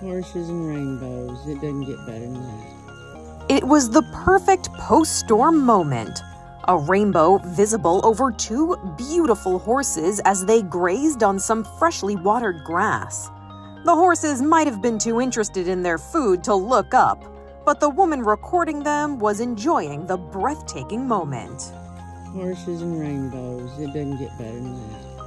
Horses and rainbows. It doesn't get better than that. It was the perfect post storm moment. A rainbow visible over two beautiful horses as they grazed on some freshly watered grass. The horses might have been too interested in their food to look up, but the woman recording them was enjoying the breathtaking moment. Horses and rainbows. It doesn't get better than that.